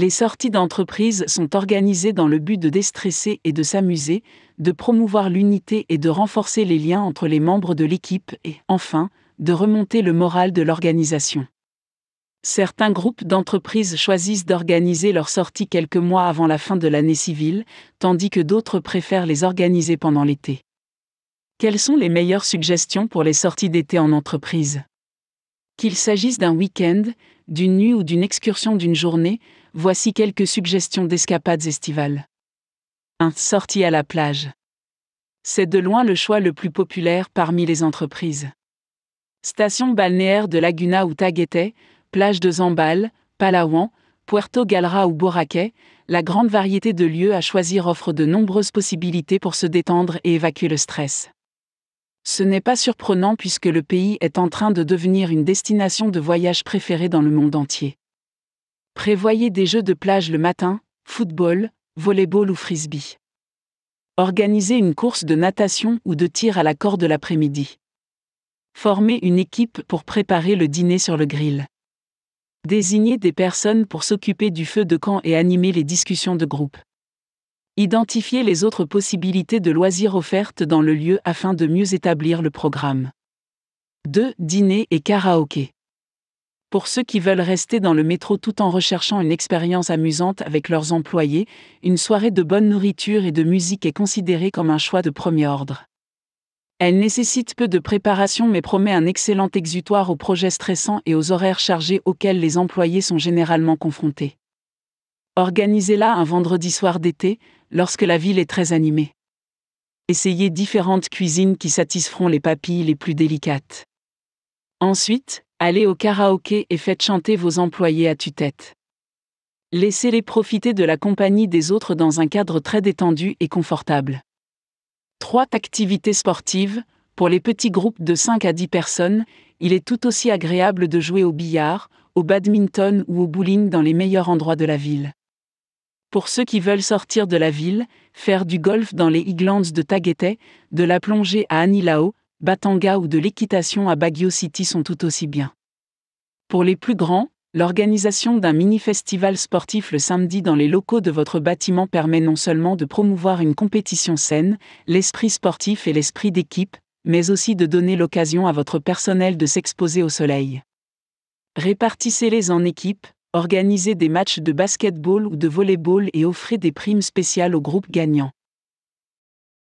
Les sorties d'entreprise sont organisées dans le but de déstresser et de s'amuser, de promouvoir l'unité et de renforcer les liens entre les membres de l'équipe et, enfin, de remonter le moral de l'organisation. Certains groupes d'entreprises choisissent d'organiser leurs sorties quelques mois avant la fin de l'année civile, tandis que d'autres préfèrent les organiser pendant l'été. Quelles sont les meilleures suggestions pour les sorties d'été en entreprise? Qu'il s'agisse d'un week-end, d'une nuit ou d'une excursion d'une journée, voici quelques suggestions d'escapades estivales. 1. Sortie à la plage. C'est de loin le choix le plus populaire parmi les entreprises. Station balnéaire de Laguna ou Taguete, plage de Zambal, Palawan, Puerto Galera ou Boracay, la grande variété de lieux à choisir offre de nombreuses possibilités pour se détendre et évacuer le stress. Ce n'est pas surprenant puisque le pays est en train de devenir une destination de voyage préférée dans le monde entier. Prévoyez des jeux de plage le matin, football, volleyball ou frisbee. Organisez une course de natation ou de tir à la corde l'après-midi. Formez une équipe pour préparer le dîner sur le grill. Désignez des personnes pour s'occuper du feu de camp et animer les discussions de groupe. Identifiez les autres possibilités de loisirs offertes dans le lieu afin de mieux établir le programme. 2. Dîner et karaoké. Pour ceux qui veulent rester dans le métro tout en recherchant une expérience amusante avec leurs employés, une soirée de bonne nourriture et de musique est considérée comme un choix de premier ordre. Elle nécessite peu de préparation mais promet un excellent exutoire aux projets stressants et aux horaires chargés auxquels les employés sont généralement confrontés. Organisez-la un vendredi soir d'été, lorsque la ville est très animée. Essayez différentes cuisines qui satisferont les papilles les plus délicates. Ensuite, allez au karaoké et faites chanter vos employés à tue-tête. Laissez-les profiter de la compagnie des autres dans un cadre très détendu et confortable. 3. Activités sportives. Pour les petits groupes de 5 à 10 personnes, il est tout aussi agréable de jouer au billard, au badminton ou au bowling dans les meilleurs endroits de la ville. Pour ceux qui veulent sortir de la ville, faire du golf dans les Highlands de Taguete, de la plongée à Anilao, Batanga ou de l'équitation à Baguio City sont tout aussi bien. Pour les plus grands, L'organisation d'un mini-festival sportif le samedi dans les locaux de votre bâtiment permet non seulement de promouvoir une compétition saine, l'esprit sportif et l'esprit d'équipe, mais aussi de donner l'occasion à votre personnel de s'exposer au soleil. Répartissez-les en équipes, organisez des matchs de basketball ou de volleyball et offrez des primes spéciales aux groupes gagnants.